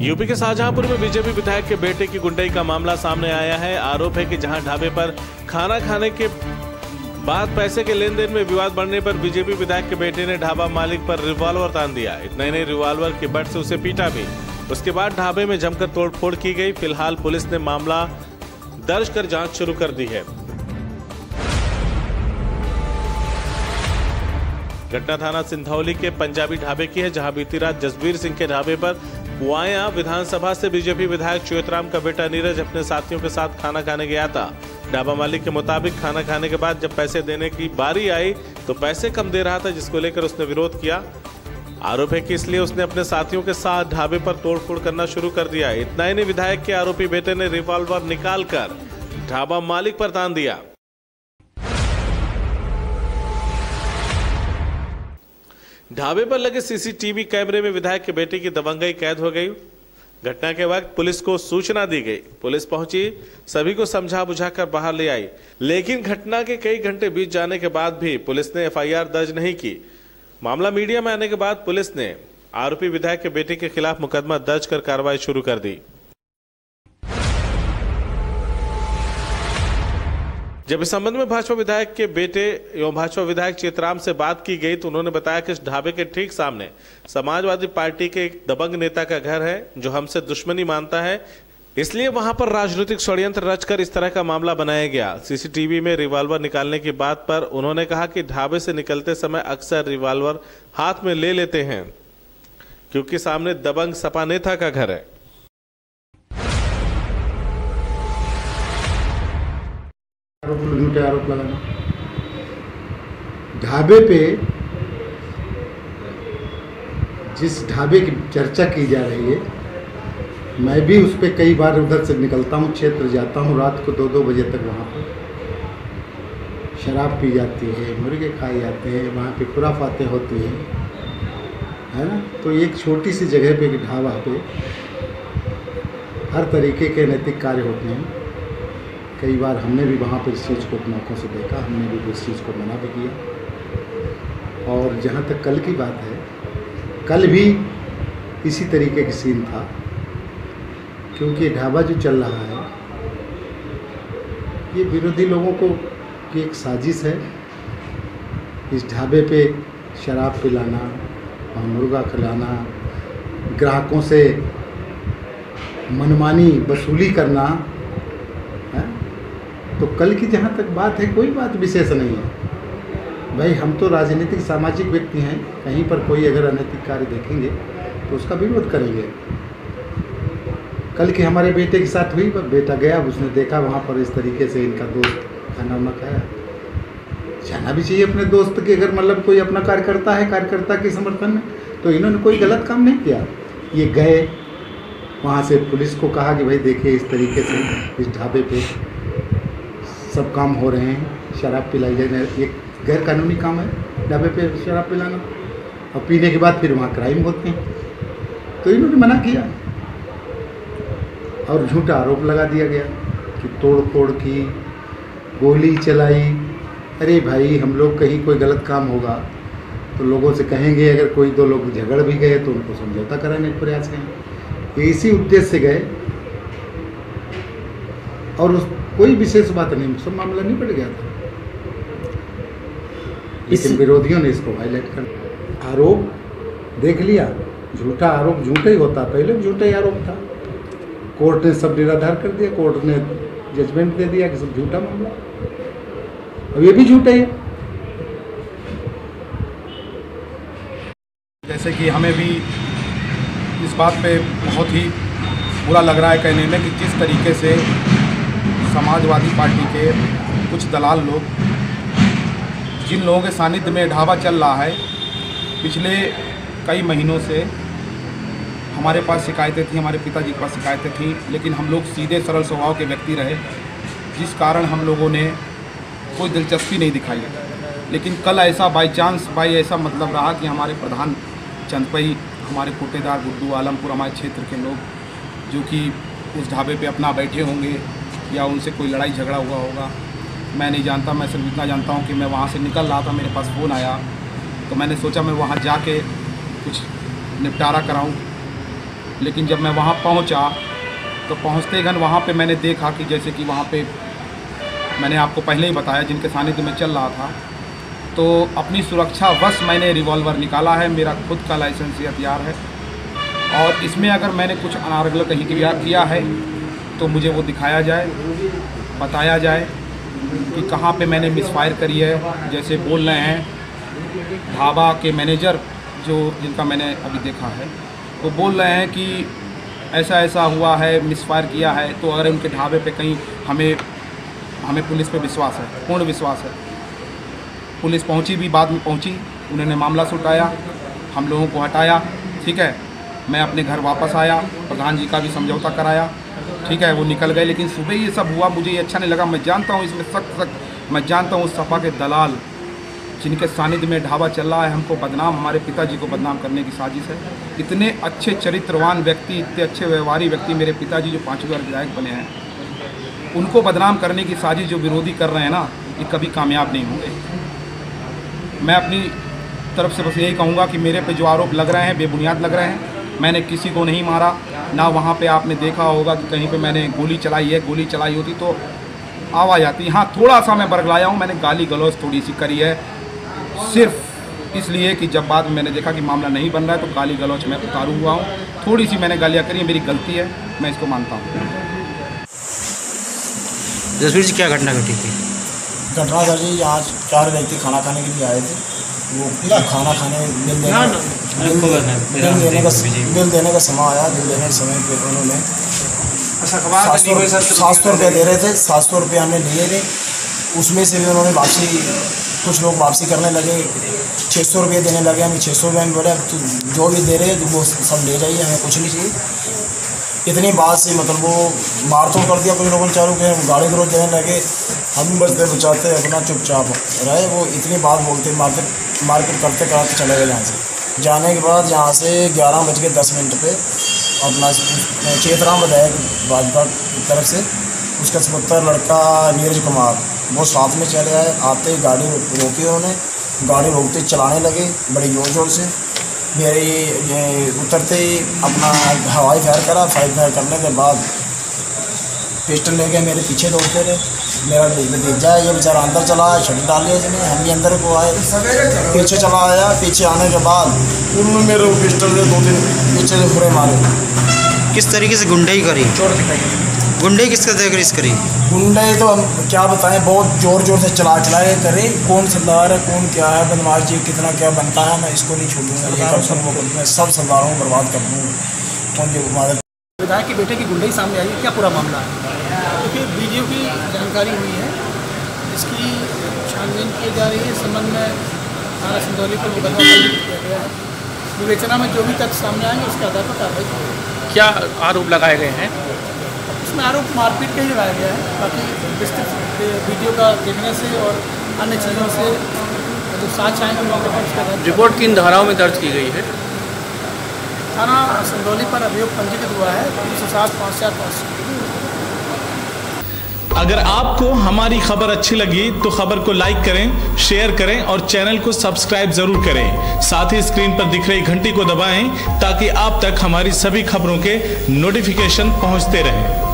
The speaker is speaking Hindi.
यूपी के शाहजहांपुर में बीजेपी विधायक के बेटे की गुंडई का मामला सामने आया है। आरोप है कि जहाँ ढाबे पर खाना खाने के बाद पैसे के लेन देन में विवाद बढ़ने पर बीजेपी विधायक के बेटे ने ढाबा मालिक पर रिवॉल्वर तान दिया इतना ही। नहीं रिवॉल्वर के बट से उसे पीटा भी। उसके बाद ढाबे में जमकर तोड़फोड़ की गई। फ़िलहाल पुलिस ने मामला दर्ज कर जाँच शुरू कर दी है। घटना थाना सिंधौली के पंजाबी ढाबे की है, जहाँ बीती रात जसबीर सिंह के ढाबे पर पुआया विधानसभा से बीजेपी विधायक श्वेतराम का बेटा नीरज अपने साथियों के साथ खाना खाने गया था। ढाबा मालिक के मुताबिक खाना खाने के बाद जब पैसे देने की बारी आई तो पैसे कम दे रहा था, जिसको लेकर उसने विरोध किया। आरोप है कि इसलिए उसने अपने साथियों के साथ ढाबे पर तोड़फोड़ करना शुरू कर दिया। इतना ही नहीं, विधायक के आरोपी बेटे ने रिवॉल्वर निकालकर ढाबा मालिक पर तान दिया। ढाबे पर लगे सीसीटीवी कैमरे में विधायक के बेटे की दबंगई कैद हो गई। घटना के वक्त पुलिस को सूचना दी गई। पुलिस पहुँची, सभी को समझा बुझाकर बाहर ले आई। लेकिन घटना के कई घंटे बीत जाने के बाद भी पुलिस ने एफआईआर दर्ज नहीं की। मामला मीडिया में आने के बाद पुलिस ने आरोपी विधायक के बेटे के खिलाफ मुकदमा दर्ज कर कार्रवाई शुरू कर दी। जब इस संबंध में भाजपा विधायक के बेटे एवं भाजपा विधायक चेतराम से बात की गई तो उन्होंने बताया कि इस ढाबे के ठीक सामने समाजवादी पार्टी के एक दबंग नेता का घर है, जो हमसे दुश्मनी मानता है। इसलिए वहाँ पर राजनीतिक षड्यंत्र रचकर इस तरह का मामला बनाया गया। सीसीटीवी में रिवाल्वर निकालने की बात पर उन्होंने कहा कि ढाबे से निकलते समय अक्सर रिवाल्वर हाथ में ले लेते हैं, क्योंकि सामने दबंग सपा नेता का घर है। आरोप झूठे आरोप लगाना। ढाबे पे जिस ढाबे की चर्चा की जा रही है, मैं भी उस पर कई बार उधर से निकलता हूँ, क्षेत्र जाता हूँ, रात को दो दो बजे तक वहाँ पर शराब पी जाती है, मुर्गे खाए जाते हैं, वहाँ पे खुराफातें होती हैं, है ना? तो एक छोटी सी जगह पे, एक ढाबा पे हर तरीके के नैतिक कार्य होते हैं। कई बार हमने भी वहाँ पर इस चीज़ को अपनी आँखों से देखा, हमने भी इस चीज़ को मना भी किया। और जहाँ तक कल की बात है, कल भी इसी तरीके की सीन था, क्योंकि ढाबा जो चल रहा है, ये विरोधी लोगों को की एक साजिश है। इस ढाबे पे शराब पिलाना, और मुर्गा खिलाना, ग्राहकों से मनमानी वसूली करना तो कल की जहाँ तक बात है, कोई बात विशेष नहीं है। भाई, हम तो राजनीतिक, सामाजिक व्यक्ति हैं, कहीं पर कोई अगर अनैतिक कार्य देखेंगे तो उसका विरोध करेंगे। कल के हमारे बेटे के साथ हुई बेटा गया, उसने देखा वहाँ पर इस तरीके से इनका दोस्त खाना वाना खाया जाना भी चाहिए अपने दोस्त के, अगर मतलब कोई अपना कार्य करता है, कार्यकर्ता के समर्थन में तो इन्होंने कोई गलत काम नहीं किया। ये गए, वहाँ से पुलिस को कहा कि, भाई, देखिए, इस तरीके से इस ढाबे पे सब काम हो रहे हैं, शराब पिलाई जाए एक गैर कानूनी काम है, ढाबे पे शराब पिलाना। और पीने के बाद फिर वहाँ क्राइम होते हैं। तो इन्होंने मना किया। और झूठा आरोप लगा दिया गया कि तोड़ फोड़ की, गोली चलाई। अरे भाई, हम लोग कहीं कोई गलत काम होगा तो लोगों से कहेंगे, अगर कोई दो लोग झगड़ भी गए तो उनको समझौता कराने के प्रयास करें। इसी उद्देश्य से गए। और उस कोई विशेष बात नहीं सब मामला निपट गया था। लेकिन विरोधियों ने इसको हाईलाइट कर आरोप देख लिया झूठा आरोप झूठा ही होता पहले भी झूठा ही आरोप था। कोर्ट ने सब निराधार कर दिया कोर्ट ने जजमेंट दे दिया कि सब झूठा मामला अब ये भी झूठा ही है। जैसे कि हमें भी इस बात पे बहुत ही बुरा लग रहा है कहने में कि जिस तरीके से समाजवादी पार्टी के कुछ दलाल लोग, जिन लोगों के सानिध्य में ढाबा चल रहा है, पिछले कई महीनों से हमारे पास शिकायतें थी, हमारे पिताजी के पास शिकायतें थी, लेकिन हम लोग सीधे सरल स्वभाव के व्यक्ति रहे, जिस कारण हम लोगों ने कोई दिलचस्पी नहीं दिखाई। लेकिन कल ऐसा बाई चांस बाई ऐसा मतलब रहा कि हमारे प्रधान चंदपई हमारे कोटेदार गुड्डू आलमपुर, हमारे क्षेत्र के लोग, जो कि उस ढाबे पे अपना बैठे होंगे या उनसे कोई लड़ाई झगड़ा हुआ होगा। मैं नहीं जानता, मैं सिर्फ़ इतना जानता हूँ कि मैं वहाँ से निकल रहा था, मेरे पास फ़ोन आया। तो मैंने सोचा मैं वहाँ जाके कुछ निपटारा कराऊँ। लेकिन जब मैं वहाँ पहुँचा तो पहुँचते घन वहाँ पे मैंने देखा कि जैसे कि वहाँ पे मैंने आपको पहले ही बताया जिनके सानिध्य में चल रहा था। तो अपनी सुरक्षा बस मैंने रिवॉल्वर निकाला है, मेरा खुद का लाइसेंसी हथियार है। और इसमें अगर मैंने कुछ अनारगल कहीं किया है तो मुझे वो दिखाया जाए, बताया जाए कि कहाँ पे मैंने मिसफायर करी है। जैसे बोल रहे हैं, ढाबा के मैनेजर जो जिनका मैंने अभी देखा है, वो बोल रहे हैं कि ऐसा ऐसा हुआ है मिसफायर किया है तो अगर उनके ढाबे पे कहीं हमें हमें पुलिस पे विश्वास है, पूर्ण विश्वास है। पुलिस पहुँची भी, बाद में पहुँची, उन्होंने मामला सुटाया हम लोगों को हटाया, ठीक है? मैं अपने घर वापस आया, प्रधान जी का भी समझौता कराया। ठीक है, वो निकल गए, लेकिन सुबह ये सब हुआ, मुझे ये अच्छा नहीं लगा। मैं जानता हूँ इसमें सख्त सख्त, मैं जानता हूँ उस सपा के दलाल, जिनके सानिध्य में ढाबा चल रहा है, हमको बदनाम, हमारे पिताजी को बदनाम करने की साजिश है। इतने अच्छे चरित्रवान व्यक्ति, इतने अच्छे व्यवहारी व्यक्ति मेरे पिताजी, जो पाँचवीं बार विधायक बने हैं, उनको बदनाम करने की साजिश जो विरोधी कर रहे हैं ना, ये कभी कामयाब नहीं होंगे। मैं अपनी तरफ़ से बस यही कहूँगा कि मेरे पे जो आरोप लग रहे हैं, बेबुनियाद लग रहे हैं मैंने किसी को नहीं मारा ना वहाँ पे आपने देखा होगा कि कहीं पे मैंने गोली चलाई है गोली चलाई होती तो आवाज़ आती। हाँ थोड़ा सा मैं बरगलाया हूँ मैंने गाली गलौज थोड़ी सी करी है। सिर्फ़ इसलिए कि जब बाद में मैंने देखा कि मामला नहीं बन रहा है तो गाली गलौच मैं उतारू हुआ हूँ। थोड़ी सी मैंने गालियाँ करी है मेरी गलती है मैं इसको मानता हूँ। जसवीर जी क्या घटना घटी थी? घटना सर जी यहाँ चार व्यक्ति खाना खाने के लिए आए थे। वो खाना खाने बिल देने बिल देने का बिल देने का समय आया बिल देने के समय पे उन्होंने सात सौ सात सौ रुपये दे रहे थे सात सौ रुपये हमने लिए थे। उसमें से भी उन्होंने वापसी कुछ लोग वापसी करने लगे छः सौ रुपये देने लगे हमें छः सौ रुपये में बोले तो जो भी दे रहे हैं वो सब ले जाइए हमें कुछ नहीं चाहिए। इतनी बात से मतलब वो मार तोड़ कर दिया कुछ लोगों ने चालू किया गाड़ी ग्रोथ देने लगे। हम बस बचते बचाते अपना चुपचाप। रहे, वो इतनी बात बोलते, मार्केट मार्केट करते कराते चले गए यहाँ से? जाने के बाद यहाँ से ग्यारह बज के दस मिनट पे अपना चेतराम विधायक भाजपा की तरफ़ से, उसका सपुत्र लड़का नीरज कुमार, वो साथ में चले आए, आते ही गाड़ी रोकी उन्होंने, गाड़ी रोकते चलाने लगे, बड़े ज़ोर ज़ोर से। मेरे उतरते ही अपना हवाई फायर करा, फायर फायर करने के बाद पिस्टल लेके मेरे पीछे दौड़ते रहे। मेरा भतीजा है ये बेचारा अंदर चला आया छड़ी डाल लिया इसने हम भी अंदर को आए। पीछे चला आया पीछे आने के बाद उन्होंने मेरे को पिस्टल से दो तीन पीछे से पूरे मारे। किस तरीके से गुंडाई करी? चोट दिखाई। गुंडे किसका तरीके से करी गुंडे तो हम क्या बताएँ बहुत ज़ोर ज़ोर से चला चला के करे कौन सरदार है कौन क्या है बदमाश जी कितना क्या बनता है मैं इसको नहीं छोड़ूँगा मैं सब सरदारों को बर्बाद कर दूँगा। कौन जो मदद विधायक के बेटे की गुंडई सामने आई क्या पूरा मामला है? क्योंकि वीडियो की जानकारी हुई है। इसकी छानबीन की जा रही है इस संबंध में थाना सिंधौली पर मुकदमा किया गया है। विवेचना में जो भी तथ्य सामने आएँगे उसके आधार पर कार्रवाई की क्या आरोप लगाए गए हैं? इसमें आरोप मारपीट का ही लगाया गया है। बाकी विस्तृत वीडियो का देखने से और अन्य चीज़ों से जो साक्ष आएँगे मौके पर उसका रिपोर्ट किन धाराओं में दर्ज की गई है? थाना सिंधौली पर अभियोग पंजीकृत हुआ है तीन सौ सात पाँच चार पाँच अगर आपको हमारी खबर अच्छी लगी तो खबर को लाइक करें शेयर करें और चैनल को सब्सक्राइब ज़रूर करें। साथ ही स्क्रीन पर दिख रही घंटी को दबाएँ ताकि आप तक हमारी सभी खबरों के नोटिफिकेशन पहुँचते रहें।